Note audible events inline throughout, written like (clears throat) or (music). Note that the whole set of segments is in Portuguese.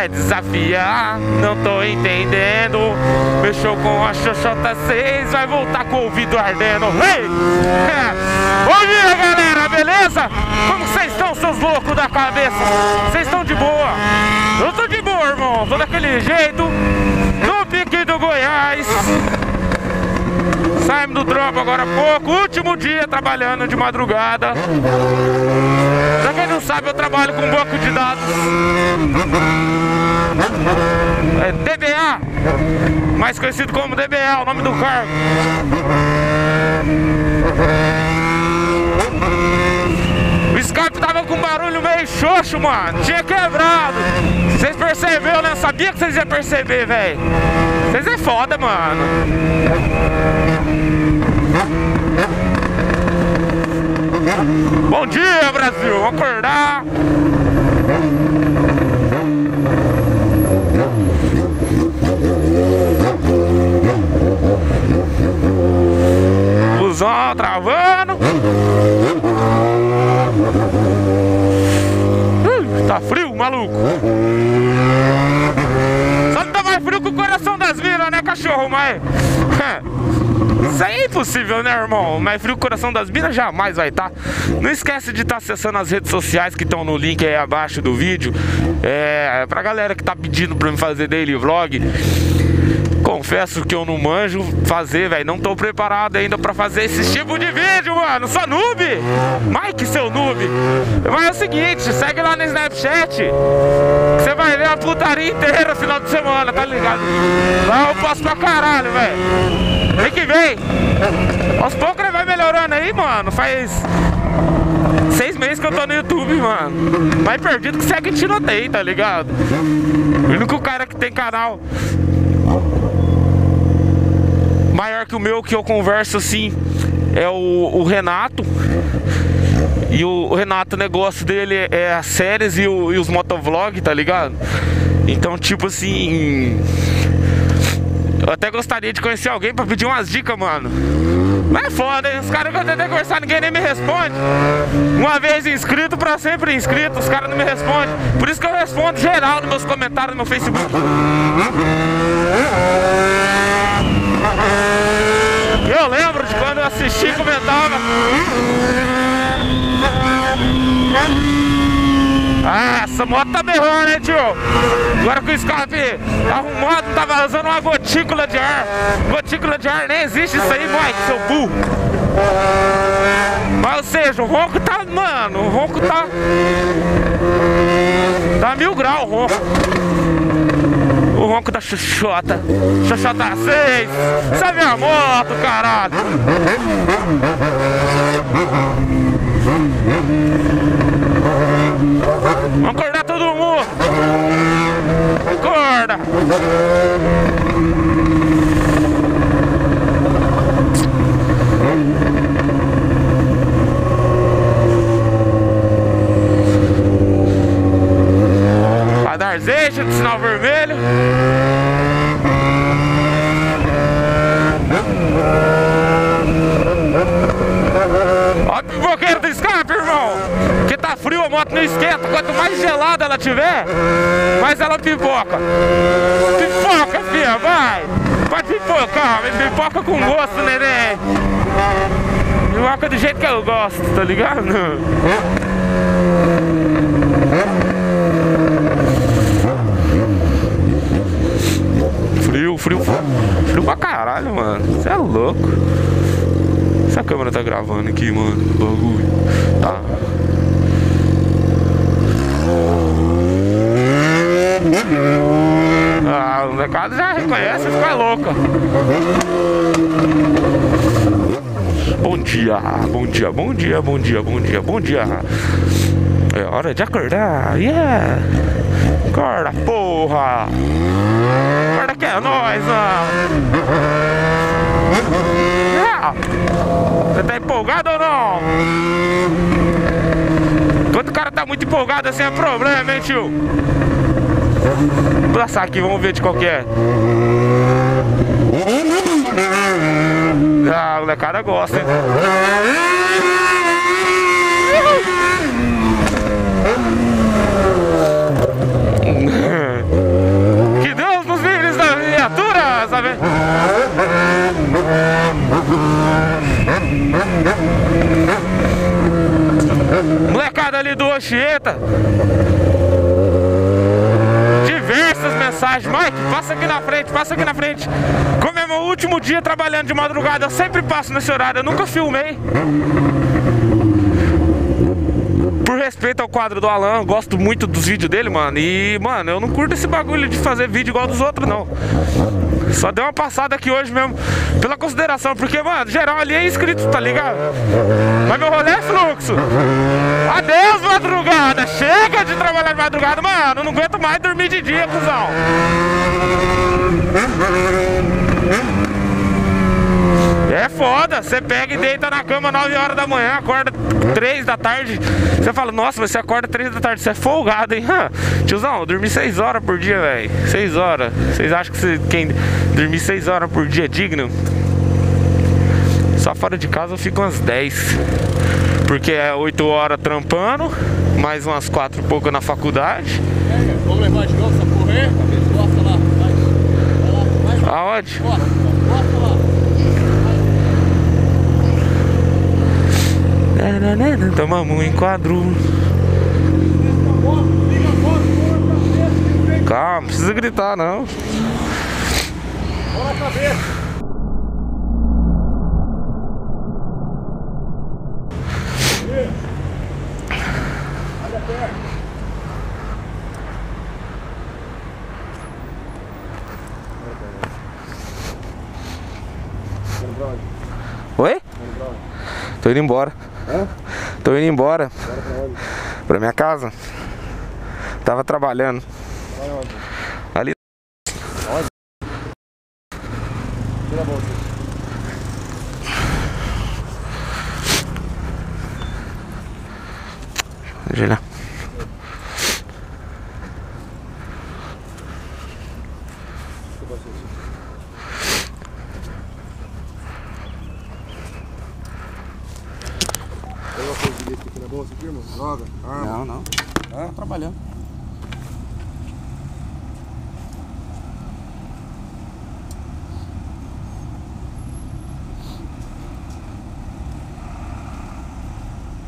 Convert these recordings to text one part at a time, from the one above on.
Quer desafiar? Não tô entendendo. Mexeu com a Xoxota 6, vai voltar com o ouvido ardendo. Hey! É. Bom dia, galera, beleza? Como vocês estão, seus loucos da cabeça? Vocês estão de boa? Eu tô de boa, irmão. Tô daquele jeito. No pique do Goiás. Saímos do trampo agora há pouco. Último dia trabalhando de madrugada. Pra quem não sabe, eu trabalho com um banco de dados. É DBA, mais conhecido como DBA, o nome do cargo. O Skype tava com barulho meio xoxo, mano. Tinha quebrado. Vocês perceberam, né? Eu sabia que vocês iam perceber, velho. Vocês é foda, mano. Dia, Brasil! Vamos acordar! Busão travando! Ui, tá frio, maluco! Só não tá mais frio que o coração das né, cachorro? Mas. (laughs) Isso é impossível, né, irmão? Mais frio coração das minas jamais vai estar. Tá. Não esquece de estar tá acessando as redes sociais que estão no link aí abaixo do vídeo. É, pra galera que tá pedindo pra me fazer daily vlog. Confesso que eu não manjo fazer, velho. Não tô preparado ainda pra fazer esse tipo de vídeo, mano. Sou noob. Mike, seu noob. Mas é o seguinte, segue lá no Snapchat. Você vai ver a putaria inteira final de semana, tá ligado? Lá eu posso pra caralho, velho. Vem que vem. Aos poucos ele vai melhorando aí, mano. Faz seis meses que eu tô no YouTube, mano. Mais perdido que segue tiroteio, tá ligado? O único cara que tem canal maior que o meu que eu converso assim é o, o Renato. E o, o, Renato, o negócio dele é as séries e, o, e os motovlogs, tá ligado? Então, tipo assim. Eu até gostaria de conhecer alguém pra pedir umas dicas, mano. Mas é foda, hein? Os caras que eu tentei conversar, ninguém nem me responde. Uma vez inscrito, pra sempre inscrito, os caras não me respondem. Por isso que eu respondo geral nos meus comentários no meu Facebook. Eu lembro de quando eu assisti e comentava. Ah, essa moto tá berrando, hein, tio? Agora que o escape arrumado, tá vazando uma gotícula de ar. Gotícula de ar nem existe isso aí, Mike, seu burro. Mas, ou seja, o ronco tá, mano, o ronco tá... Tá mil graus o ronco. O ronco da Xuxota. Xuxota 6. Essa é minha moto, caralho. Vamos acordar todo mundo. Acorda. Radarzeja do sinal vermelho. Ó o pipoqueiro do escape, irmão. Que tá frio, a moto não esquenta. Quanto mais gelada ela tiver, mais ela pipoca. Pipoca, filha, vai. Pode pipocar, pipoca com gosto, neném. Pipoca do jeito que eu gosto, tá ligado? Frio, frio, frio pra caralho, mano. Você é louco. Essa câmera tá gravando aqui, mano. Bagulho. Tá. Ah, o mercado já reconhece e fica louca. Bom dia, bom dia, bom dia, bom dia, bom dia, bom dia. É hora de acordar, yeah! Acorda, porra! Acorda que é nóis! Yeah! Você tá empolgado ou não? Quando o cara tá muito empolgado assim é problema, hein, tio? Passar aqui, vamos ver de qual que é. Ah, a molecada gosta, hein? (laughs) que Deus nos livre da viatura sabe? Molecada ali do Oxieta. Mike, Mike, passa aqui na frente, passa aqui na frente. Como é meu último dia trabalhando de madrugada, eu sempre passo nesse horário, eu nunca filmei. Por respeito ao quadro do Alan, gosto muito dos vídeos dele, mano. E, mano, eu não curto esse bagulho de fazer vídeo igual dos outros, não. Só deu uma passada aqui hoje mesmo, pela consideração, porque, mano, geral ali é inscrito, tá ligado? Mas meu rolê é fluxo. Adeus, madrugada. Chega de trabalhar de madrugada, mano. Não aguento mais dormir de dia, cuzão. É foda, você pega e deita na cama 9 horas da manhã, acorda 3 da tarde. Você fala, nossa, você acorda 3 da tarde, você é folgado, hein? Tiozão, eu dormi 6 horas por dia, velho. 6 horas. Vocês acham que você, quem dormir 6 horas por dia é digno? Só fora de casa eu fico umas 10. Porque é 8 horas trampando, mais umas 4 e pouco na faculdade. É, vamos levar de novo essa porra aí? Gosta lá, vai. Vai lá, vai. Aonde? Gosta, gosta lá. Tomamos um enquadro. Calma, não precisa gritar não. Bora cabeça. Oi? Tô indo embora. Hã? Tô indo embora. Bora pra? Pra minha casa. Tava trabalhando. Ali. Onde? Tira a bolsa olhar. Que bolsa é essa? Tem uma coisa de lixo aqui na bolsa aqui, irmão? Droga, arma. Não, não. Hã? Tá trabalhando.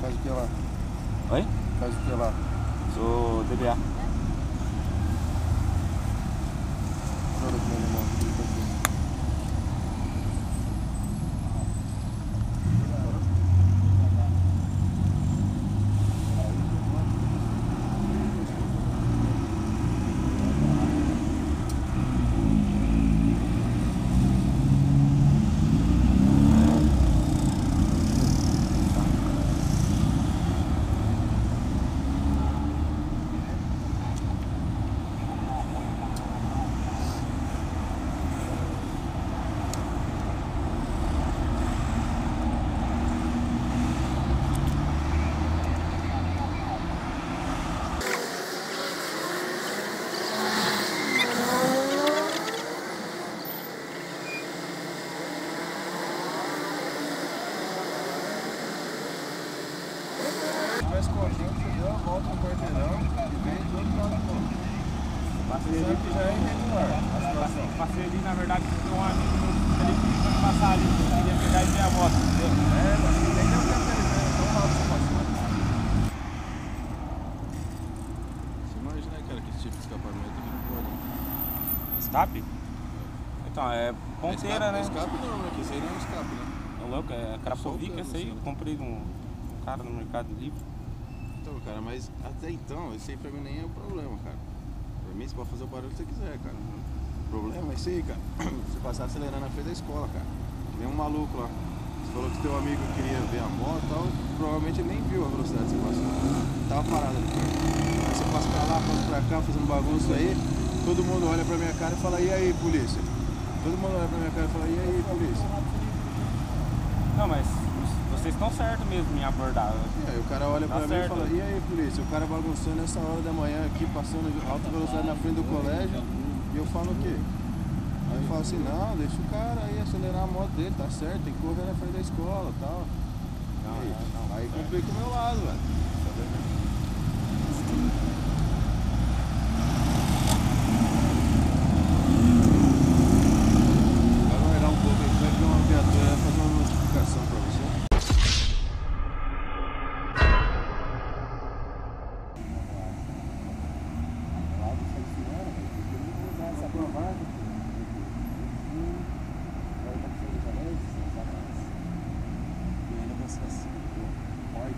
Faz o que lá? Oi? Faz o que lá? Sou DBA. Olha aqui, meu irmão. o que ele tá aqui. Se tivesse correndo, você deu a volta no quarteirão e veio do outro lado do mundo. Você sabe que já é irregular a situação. Passei ali, na verdade, porque um amigo meu ele pediu pra passar ali, eu queria pegar e ver a moto, entendeu? É, mas nem deu tempo dele ver, então lá você passou. Você imagina, cara, que esse tipo de escapamento aqui não pode. Escape? Então, é ponteira, né? É escape não, né? Que esse aí não é um escape, né? É louco, é Crapovic, Só o esse aí, eu assim. comprei de um, um cara no Mercado Livre. Então, cara, mas até então, esse aí pra mim nem é o problema, cara. Pra mim você pode fazer o barulho que você quiser, cara. O problema é esse aí, cara. (clears throat) Você passar acelerando na frente da escola, cara. Que nem um maluco lá. Você falou que teu amigo queria ver a moto e tal. Provavelmente ele nem viu a velocidade que você passou. Tava parado ali perto. Aí você passa pra lá, passa pra cá, fazendo bagunça aí. Todo mundo olha pra minha cara e fala, e aí, polícia? Todo mundo olha pra minha cara e fala, e aí, polícia? Não, mas vocês estão certos mesmo em abordar. E aí o cara olha Tá pra mim e certo. fala, e aí polícia, o cara bagunçando essa hora da manhã aqui, passando alta velocidade na frente do colégio, e eu falo o quê? Aí eu falo assim, não, deixa o cara aí acelerar a moto dele, tá certo, tem que correr na frente da escola e tal. Não, aí, não, não. aí complica o meu lado, velho.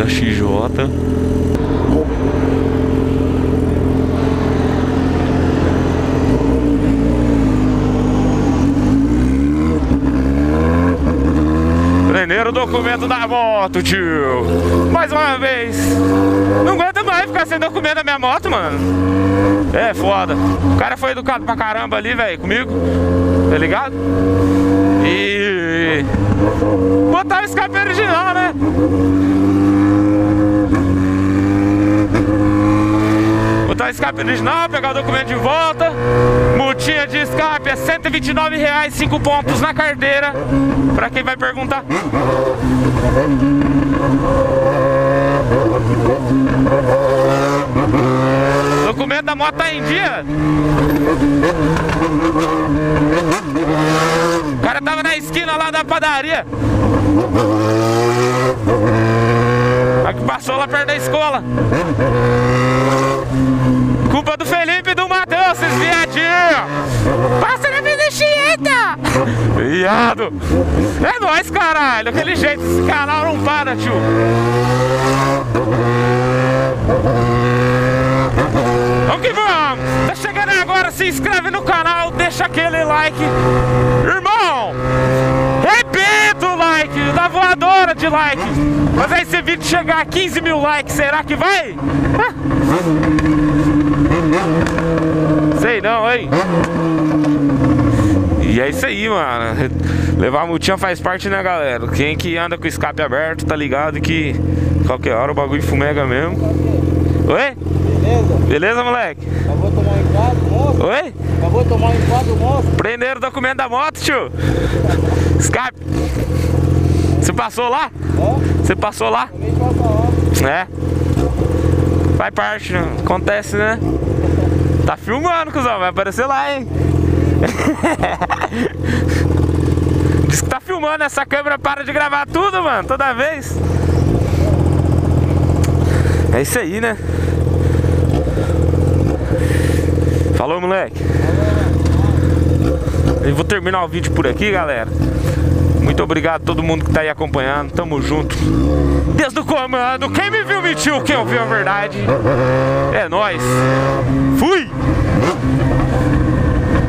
da XJ. Prenderam o documento da moto, tio. Mais uma vez. Não aguento mais ficar sem documento da minha moto, mano. É foda. O cara foi educado pra caramba ali, velho, comigo. Tá ligado? E. Botar o escape original, né? Botar o escape original, pegar o documento de volta. Multinha de escape é 129 reais, 5 pontos na carteira. Pra quem vai perguntar. Documento da moto tá em dia. O cara tava na esquina lá da padaria. A que passou lá perto da escola. Culpa do Felipe e do Matheus, esses viadinhos. Passa na vida Chieta! Viado! É nóis, caralho! Aquele jeito, esse canal não para, tio! Vamos que vamos! Tá chegando agora, se inscreve no canal, deixa aquele like. Irmão! Repita o like, da voadora de like. Mas aí esse vídeo chegar a 15 mil likes, será que vai? Sei não, hein? E é isso aí, mano. Levar a multinha faz parte, né, galera? Quem que anda com o escape aberto tá ligado que qualquer hora o bagulho fumega mesmo. Oi? Beleza? Beleza, moleque? Acabou de tomar um enquadro, moço? Oi? Acabou de tomar um enquadro, moço? Prenderam o documento da moto, tio. Escape. Você passou lá? Ó, Você passou lá? É. Faz parte, né? acontece, né? Tá filmando, cuzão, vai aparecer lá, hein? (laughs) Diz que tá filmando, essa câmera para de gravar tudo, mano, toda vez. É isso aí, né? Falou, moleque. Eu vou terminar o vídeo por aqui, galera. Muito obrigado a todo mundo que tá aí acompanhando. Tamo junto. Desde o comando, quem me viu mentiu, quem ouviu a verdade. É nóis. Fui!